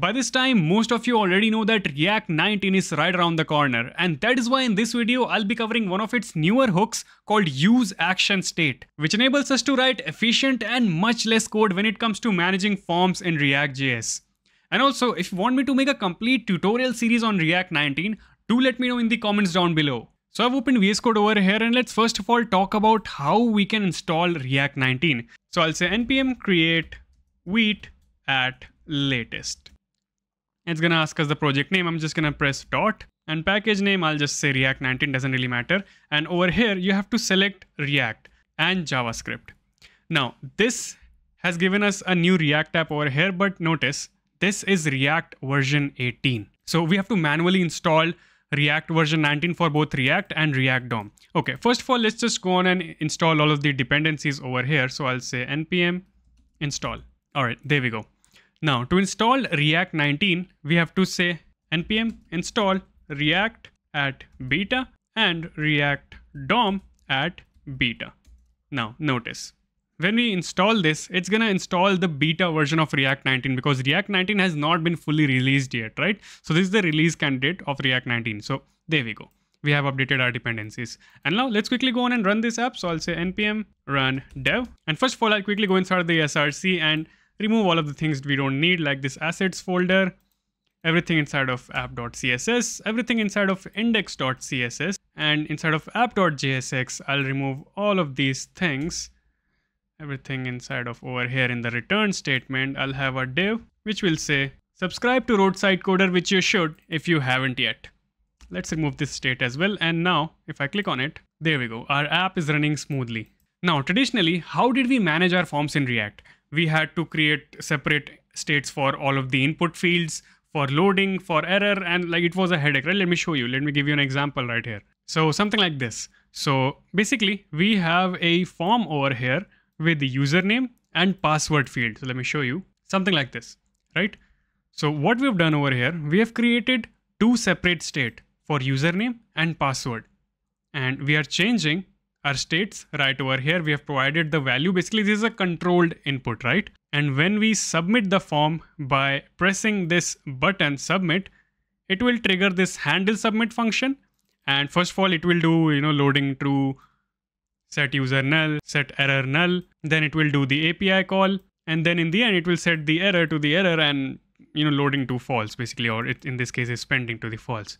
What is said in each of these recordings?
By this time, most of you already know that React 19 is right around the corner, and that is why in this video, I'll be covering one of its newer hooks called Use Action State, which enables us to write efficient and much less code when it comes to managing forms in React.js. And also, if you want me to make a complete tutorial series on React 19, do let me know in the comments down below. So I've opened VS Code over here and let's first of all talk about how we can install React 19. So I'll say npm create vite at latest. It's gonna ask us the project name. I'm just gonna press dot and package name. I'll just say React 19, doesn't really matter. And over here, you have to select React and JavaScript. Now, this has given us a new React app over here, but notice this is React version 18. So we have to manually install React version 19 for both React and React DOM. Okay, first of all, let's just go on and install all of the dependencies over here. So I'll say npm install. All right, there we go. Now to install React 19, we have to say npm install react at beta and react DOM at beta. Now notice, when we install this, it's gonna install the beta version of React 19 because React 19 has not been fully released yet, right? So this is the release candidate of React 19. So there we go. We have updated our dependencies. And now let's quickly go on and run this app. So I'll say npm run dev. And first of all, I'll quickly go inside the SRC and remove all of the things we don't need like this assets folder, everything inside of app.css, everything inside of index.css, and inside of app.jsx, I'll remove all of these things. Everything inside of over here in the return statement, I'll have a div which will say subscribe to roadside coder, which you should if you haven't yet. Let's remove this state as well. And now if I click on it, there we go. Our app is running smoothly. Now, traditionally, how did we manage our forms in React? We had to create separate states for all of the input fields for loading for error and like it was a headache right? Let me show you. Let me give you an example right here. So something like this. So basically we have a form over here with the username and password field. So let me show you. Something like this right? So what we've done over here we have created two separate state for username and password. And we are changing our states right over here we have provided the value. Basically this is a controlled input right? And when we submit the form by pressing this button submit it will trigger this handle submit function. And first of all it will do you know loading true set user null set error null. Then it will do the api call. And then in the end it will set the error to the error and you know loading to false basically or it, in this case is pending to the false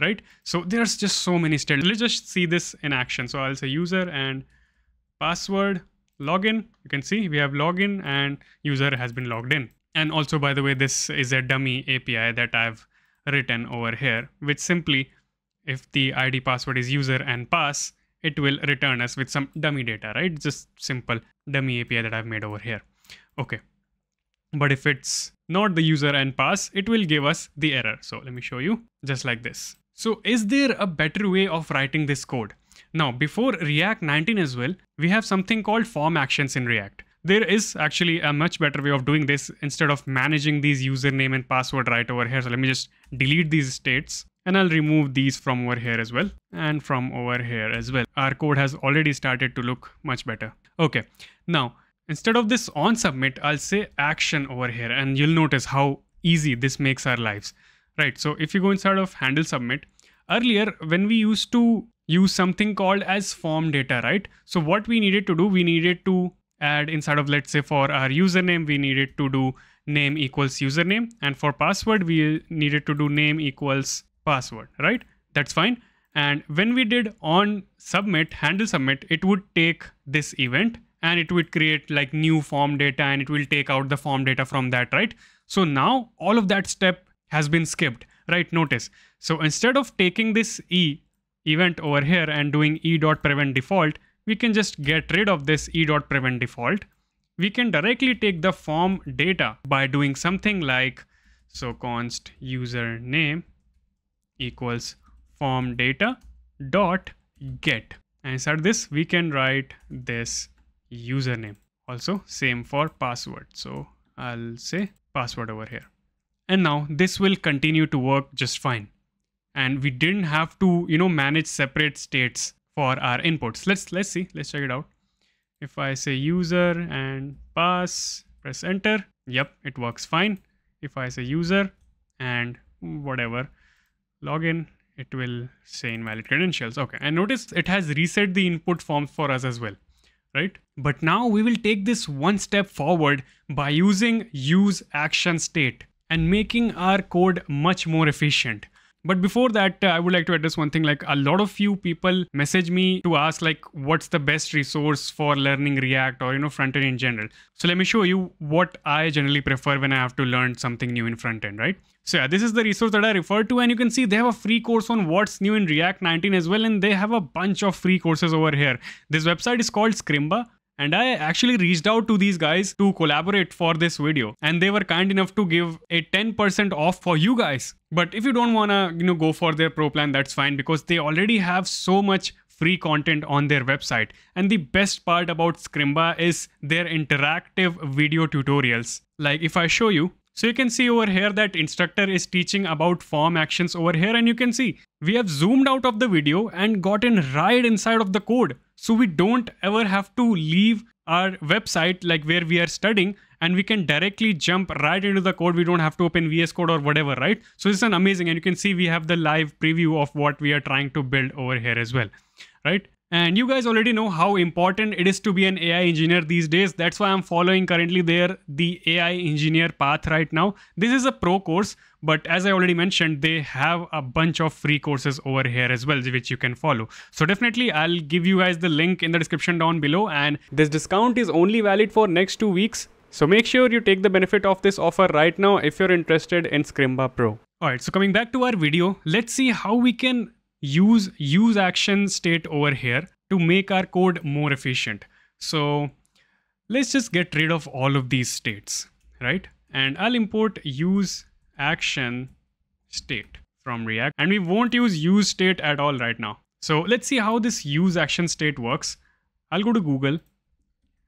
right? So there's just so many steps. Let's just see this in action. So I'll say user and password login. You can see we have login and user has been logged in. And also, by the way, this is a dummy API that I've written over here, which simply, if the ID password is user and pass, it will return us with some dummy data, right? Just simple dummy API that I've made over here. Okay. But if it's not the user and pass, it will give us the error. So let me show you just like this. So is there a better way of writing this code? Now, before React 19 as well, we have something called form actions in React. There is actually a much better way of doing this instead of managing these username and password right over here. So let me just delete these states and I'll remove these from over here as well and from over here as well. Our code has already started to look much better. Okay, now instead of this on submit, I'll say action over here and you'll notice how easy this makes our lives right? So if you go inside of handle submit, earlier when we used to use something called as form data, right? So what we needed to do, we needed to add inside of, let's say for our username, we needed to do name equals username. And for password, we needed to do name equals password, right? That's fine. And when we did on submit, handle submit, it would take this event and it would create like new form data and it will take out the form data from that, right? So now all of that step has been skipped, right? Notice. So instead of taking this E event over here and doing E dot prevent default, we can just get rid of this E dot prevent default. We can directly take the form data by doing something like so const username equals form data dot get. And inside this, we can write this username. Also same for password. So I'll say password over here and now this will continue to work just fine. And we didn't have to you know manage separate states for our inputs. Let's let's see. Let's check it out. If i say user and pass press enter. Yep it works fine. If I say user and whatever login, it will say invalid credentials. Okay, and notice it has reset the input forms for us as well, right? But now we will take this one step forward by using use action state and making our code much more efficient. But before that, uh, I would like to address one thing. Like a lot of few people message me to ask like, what's the best resource for learning React or you know front end in general. So let me show you what I generally prefer when I have to learn something new in front end, right? So yeah, this is the resource that I referred to, and you can see they have a free course on what's new in React 19 as well, and they have a bunch of free courses over here. This website is called Scrimba. And I actually reached out to these guys to collaborate for this video. And they were kind enough to give a 10% off for you guys. But if you don't wanna, you know, go for their pro plan, that's fine because they already have so much free content on their website. And the best part about Scrimba is their interactive video tutorials. Like if I show you, so you can see over here that instructor is teaching about form actions over here and you can see we have zoomed out of the video and gotten right inside of the code. So we don't ever have to leave our website like where we are studying and we can directly jump right into the code. We don't have to open VS Code or whatever, right? So this is an amazing and you can see we have the live preview of what we are trying to build over here as well, right? And you guys already know how important it is to be an AI engineer these days. That's why I'm following currently there the AI engineer path right now. This is a pro course, but as I already mentioned, they have a bunch of free courses over here as well, which you can follow. So definitely I'll give you guys the link in the description down below. And this discount is only valid for next two weeks. So make sure you take the benefit of this offer right now if you're interested in Scrimba Pro. Alright, so coming back to our video, let's see how we can use use action state over here to make our code more efficient. So let's just get rid of all of these states, right? And I'll import use action state from React and we won't use use state at all right now. So let's see how this use action state works. I'll go to Google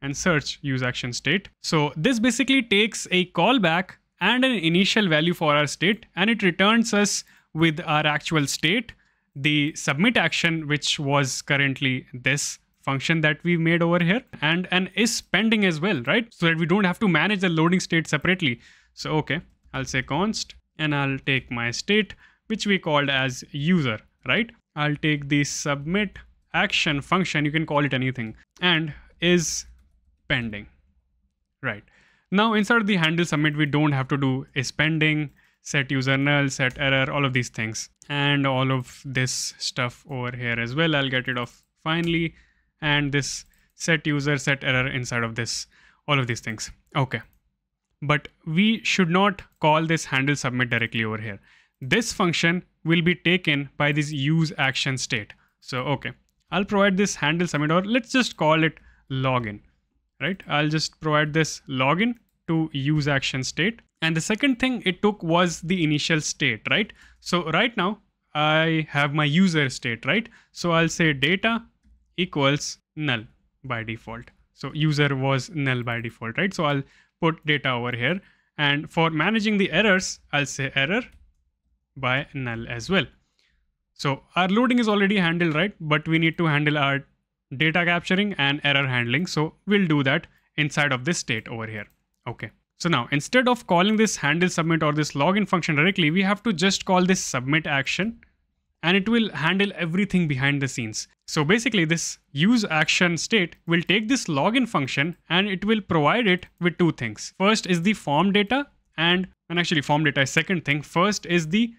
and search use action state. So this basically takes a callback and an initial value for our state and it returns us with our actual state the submit action, which was currently this function that we made over here and an is pending as well, right? So that we don't have to manage the loading state separately. So, okay, I'll say const and I'll take my state, which we called as user, right? I'll take the submit action function, you can call it anything, and is pending, right? Now inside the handle submit, we don't have to do is pending, set user null, set error, all of these things. And all of this stuff over here as well. I'll get rid of finally. And this set user, set error inside of this, all of these things. Okay. But we should not call this handle submit directly over here. This function will be taken by this use action state. So, okay, I'll provide this handle submit or let's just call it login, right? I'll just provide this login to use action state and the second thing it took was the initial state, right? So right now I have my user state, right? So I'll say data equals null by default. So user was null by default, right? So I'll put data over here. And for managing the errors, I'll say error by null as well. So our loading is already handled, right? But we need to handle our data capturing and error handling. So we'll do that inside of this state over here. Okay. So now instead of calling this handle submit or this login function directly, we have to just call this submit action and it will handle everything behind the scenes. So basically this use action state will take this login function and it will provide it with two things. First is the form data and, and actually form data is second thing. First is the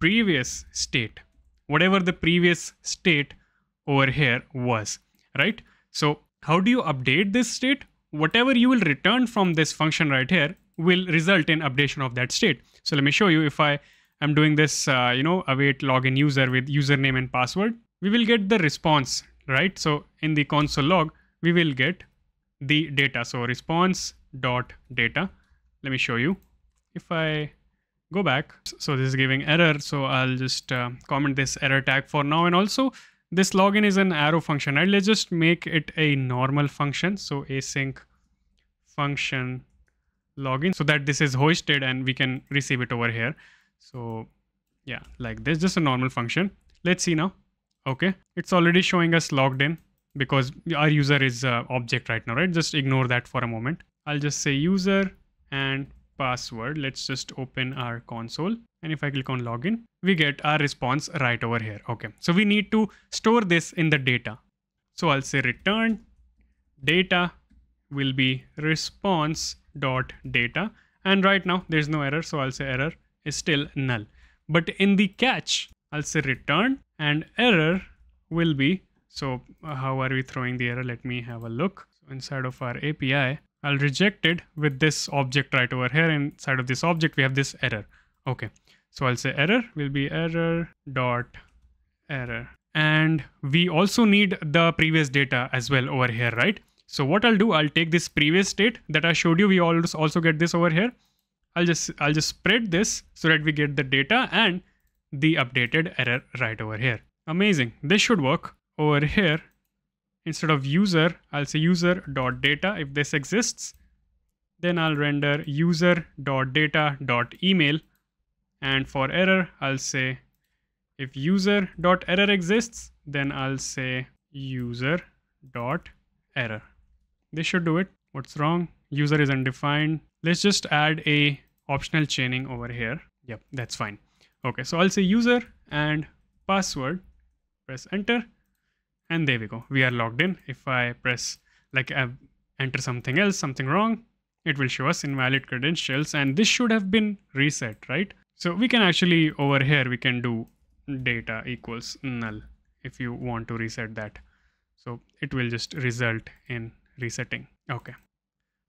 previous state, whatever the previous state over here was, right? So how do you update this state? Whatever you will return from this function right here will result in updation of that state. So let me show you if I am doing this, uh, you know, await login user with username and password, we will get the response, right? So in the console log, we will get the data. So response dot data. Let me show you. If I go back, so this is giving error. So I'll just uh, comment this error tag for now. And also this login is an arrow function, right? Let's just make it a normal function. So async function login so that this is hoisted and we can receive it over here. So yeah, like this, just a normal function. Let's see now. Okay, it's already showing us logged in because our user is uh, object right now, right? Just ignore that for a moment. I'll just say user and password. Let's just open our console. And if I click on login, we get our response right over here. Okay, so we need to store this in the data. So I'll say return data will be response dot data. And right now there's no error. So I'll say error is still null. But in the catch, I'll say return and error will be, so uh, how are we throwing the error? Let me have a look. So inside of our API, I'll reject it with this object right over here. Inside of this object, we have this error. Okay, so I'll say error will be error dot error. And we also need the previous data as well over here, right? So what I'll do, I'll take this previous state that I showed you. We also get this over here. I'll just I'll just spread this so that we get the data and the updated error right over here. Amazing. This should work over here. Instead of user, I'll say user dot data if this exists. Then I'll render user.data.email. And for error, I'll say if user.error exists, then I'll say user.error. This should do it. What's wrong? User is undefined. Let's just add a optional chaining over here. Yep, that's fine. Okay, so I'll say user and password, press enter, and there we go. We are logged in. If I press like uh, enter something else, something wrong, it will show us invalid credentials and this should have been reset, right? So we can actually over here, we can do data equals null if you want to reset that. So it will just result in resetting. Okay.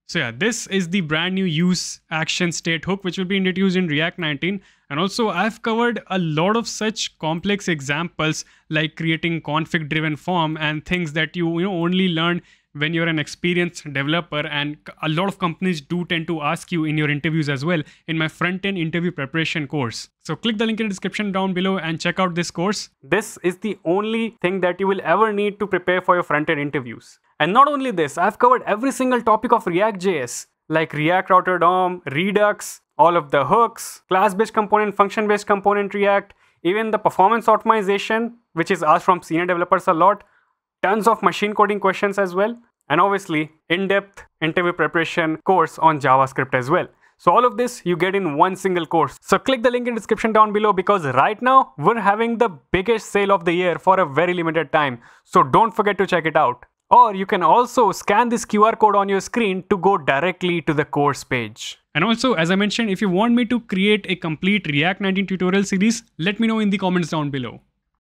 So yeah, this is the brand new use action state hook, which will be introduced in React 19. And also I've covered a lot of such complex examples like creating config driven form and things that you, you know, only learn when you're an experienced developer and a lot of companies do tend to ask you in your interviews as well in my front-end interview preparation course. So click the link in the description down below and check out this course. This is the only thing that you will ever need to prepare for your front-end interviews. And not only this, I've covered every single topic of React.js like React Router DOM, Redux, all of the hooks, class-based component, function-based component React, even the performance optimization, which is asked from senior developers a lot, tons of machine coding questions as well, and obviously in-depth interview preparation course on JavaScript as well. So all of this you get in one single course. So click the link in description down below because right now we're having the biggest sale of the year for a very limited time. So don't forget to check it out. Or you can also scan this QR code on your screen to go directly to the course page. And also, as I mentioned, if you want me to create a complete React 19 tutorial series, let me know in the comments down below.